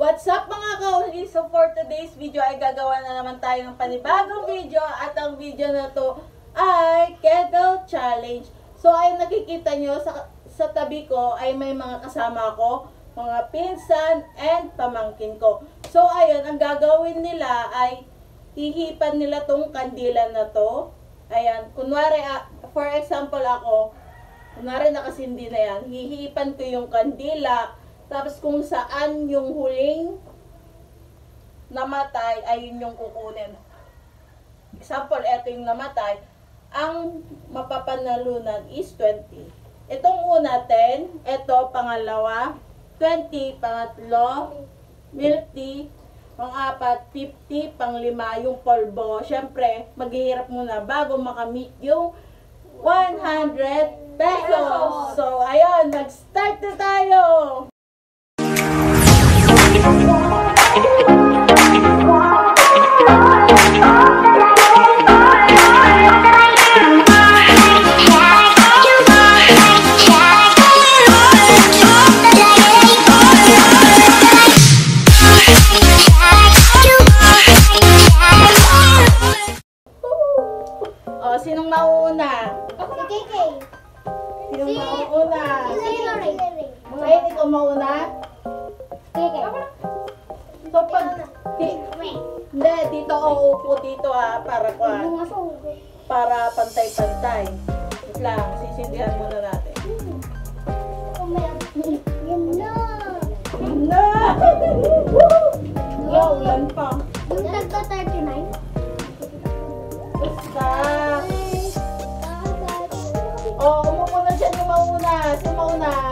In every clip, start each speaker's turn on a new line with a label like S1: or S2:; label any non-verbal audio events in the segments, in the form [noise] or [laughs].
S1: What's up mga kauli? So for today's video ay gagawa na naman tayo ng panibagong video at ang video na to ay Kettle Challenge. So ay nakikita nyo sa, sa tabi ko ay may mga kasama ko, mga pinsan and pamangkin ko. So ayun, ang gagawin nila ay hihipan nila tong kandila na to. Ayan, kunwari, ah, for example ako, kunwari nakasindi na yan, hihipan ko yung kandila, tapos kung saan yung huling namatay, ay yun yung kukunin. Example, eto yung namatay, ang mapapanalunan is 20. Itong una, 10. Ito, pangalawa, 20. Pangatlo, milk tea. Pang-apat, 50. Pang-lima, yung polvo. Siyempre, maghihirap muna bago makamit yung 100 pesos. So, ayun, nag-start na tayo! sinong mauna? Ako na.
S2: Si Kiki.
S1: Sinong si, mauna?
S2: Si Lori.
S1: Wait, ikaw mauna?
S2: Kiki. Ako na.
S1: So, pag... Di, hindi, dito ako upo dito ah, para kwa, para pantay-pantay. Wait lang, sisindihan muna natin.
S2: Yun na.
S1: No! Wow, ulan pa.
S2: Yung tagka 39.
S1: Basta. Oh, umupo na dyan yung mauna. Sino mauna?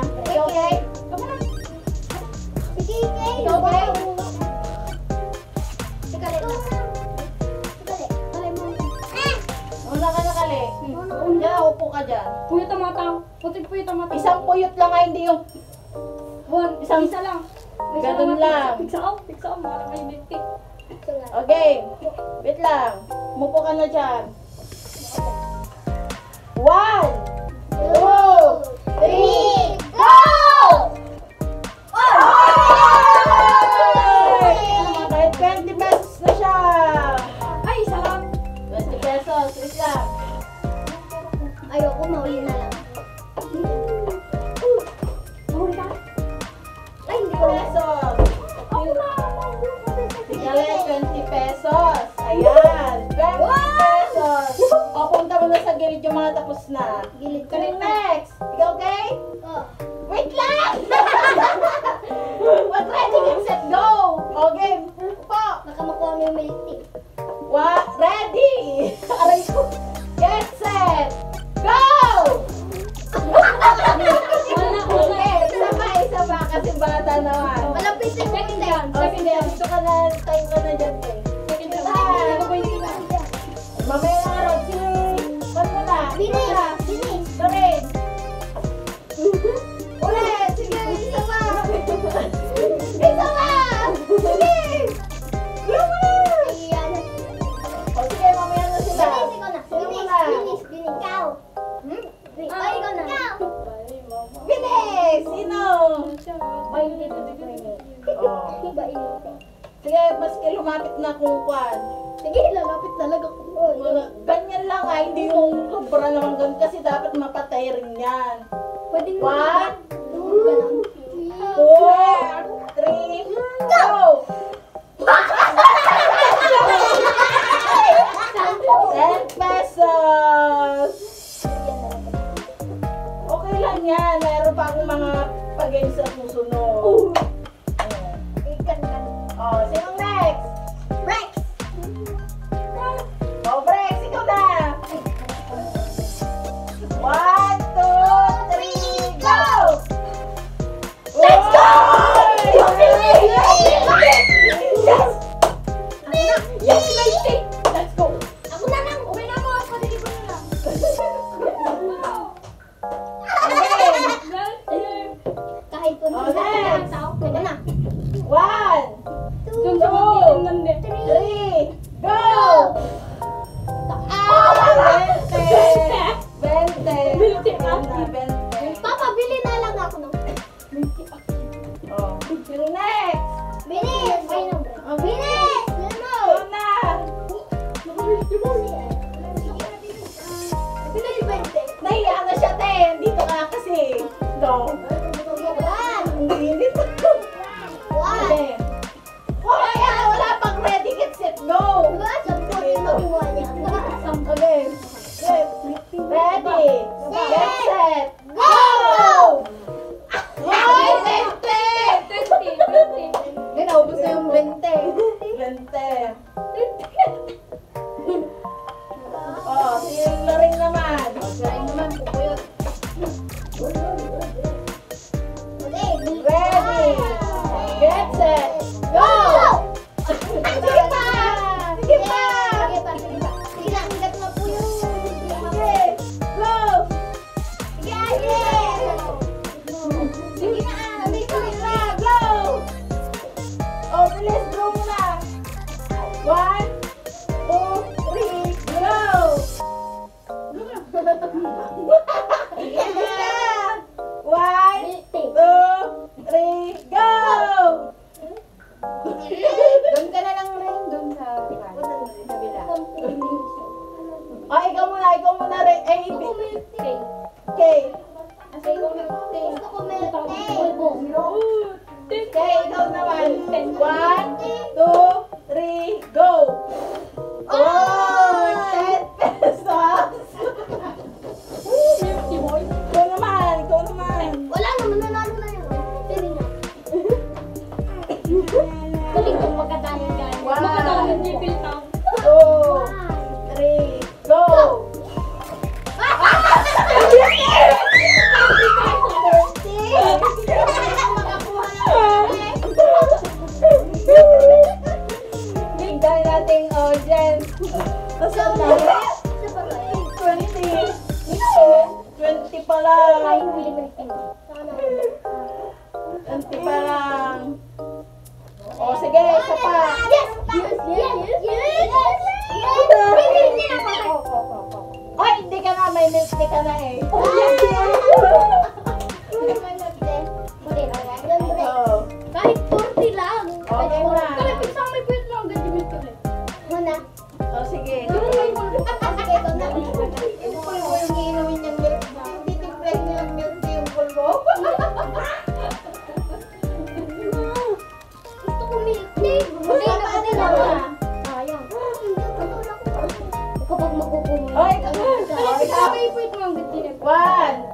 S1: Na kali. Diyan, upo ka dyan.
S3: Puyo tamatang. Puti puyo tamatang.
S1: Isang puyot lang nga, hindi yung...
S3: One.
S1: Isang-
S3: Isa lang. Isa
S1: Ganun lang.
S3: Pigsa ako. Pigsa ako. Mga may binti.
S1: Okay. Wait lang. Umupo ka na dyan. One, two, three, yung mga tapos na.
S2: Gilid na.
S1: next. Ikaw okay?
S2: Oh.
S1: Wait lang! [laughs]
S2: Ay, hindi ko narinig.
S1: Oh.
S2: Iba init.
S1: Sige, maski lumapit na kung kwan.
S2: Sige, lalapit talaga. Oh,
S1: Mga- Ganyan lang ah, hindi yung sobra naman ganun kasi dapat mapatay rin yan.
S2: Pwede mo.
S1: One, two, three, go! Ten pesos! Okay lang yan. Meron pa akong mga pag-games sa susunod. Ayan.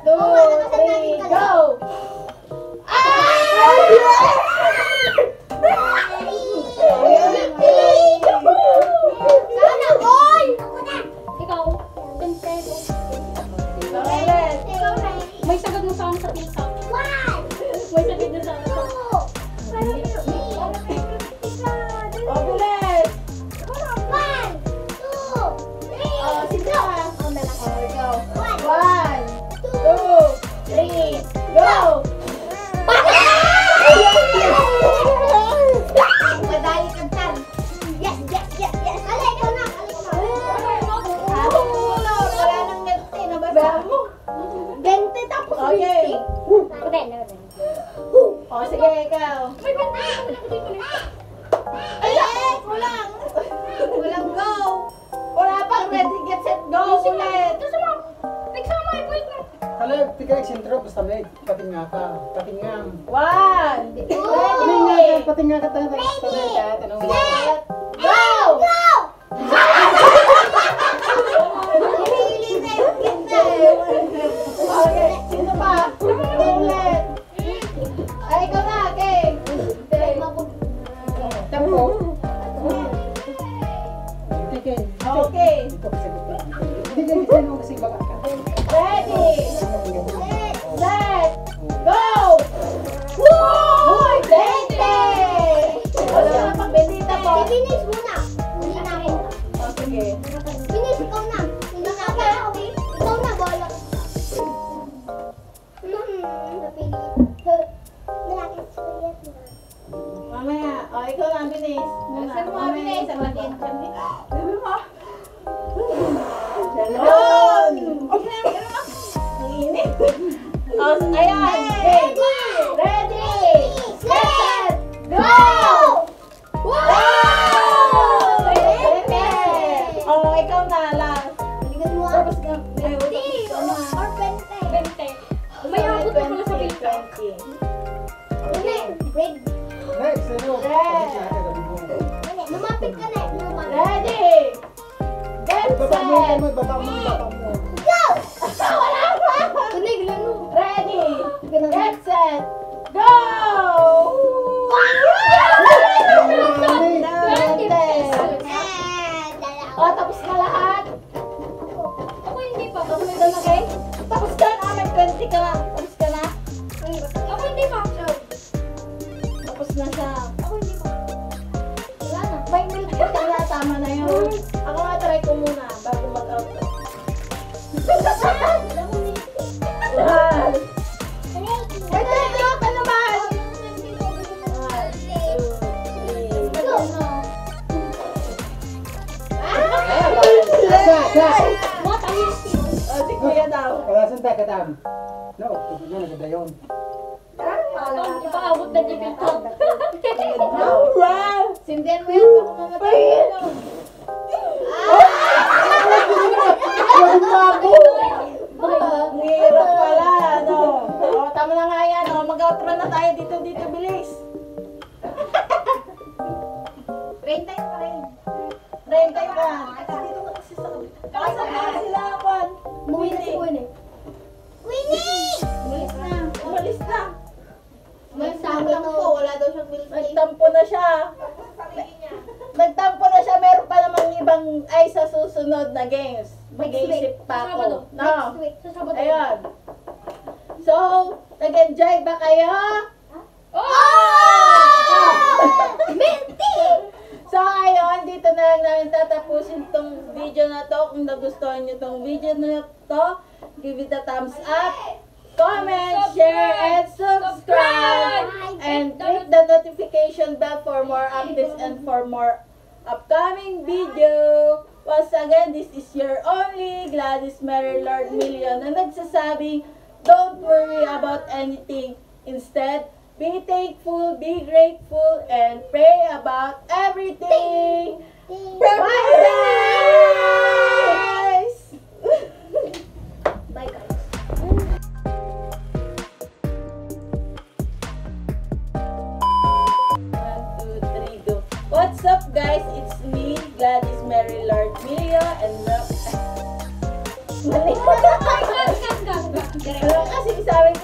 S1: two,
S2: oh, three, go! Ah! 20
S3: tapos
S2: Okay.
S3: 20. Maganda, maganda.
S2: O, sige, ikaw. Ay, yes! Kulang! Kulang go! Wala pang ready, get, set, go! Ulit!
S1: Kala, tika yung sentro, basta may patinga ka. Patinga.
S2: One!
S1: Two! Patinga ka, patinga ka, patinga ka, patinga ka, patinga ka, patinga
S2: Ready?
S1: Get
S4: Baba mo,
S1: set!
S4: mo, baba mo, baba mo.
S2: Go! Wala pa! Tunig lang mo.
S1: Ready?
S2: Ganun.
S1: Get set! Go!
S3: Twenty pesos.
S2: Ah, dalawa.
S1: O, tapos na lahat?
S3: Ako hindi pa.
S1: Tapos na na, okay? Tapos ka na, may 20 ka na. Tapos ka na?
S3: Ako
S4: Kalasan tayo katam. No, ito na, naganda yun.
S3: Ipaabot na di dito.
S1: Wow!
S2: Sindihan mo yan, baka mamatay ka.
S1: Ang hirap pala, ano? O, tama na nga yan, o. Mag-outro na tayo dito, dito, bilis.
S2: 30 pa rin.
S1: 30 ka. Dito ka kasi sa kabila. Na sila, Juan?
S3: Buwi na si Kuya eh.
S1: Nagtampo,
S2: to. Wala daw siyang bills
S1: Nagtampo na siya. Nagtampo na siya. Meron pa namang ibang, ay, sa susunod na games. Mag-iisip pa ako. No.
S2: Next week.
S3: Sa Sabado.
S1: Ayun. So, nag-enjoy ba kayo?
S2: Oh! [laughs] Minty!
S1: So, ayun, dito na lang namin tatapusin tong video na to. Kung nagustuhan nyo tong video na to, give it a thumbs up, comment, share, and subscribe. And click the notification bell for more updates and for more upcoming video. Once again, this is your only Gladys Mary Lord Million na nagsasabing, don't worry about anything. Instead, be thankful, be grateful, and pray about everything. Bye! What's up guys? It's me, Gladys Mary Lord Milia, and Mel... Mali. [laughs] Kasi sabi ko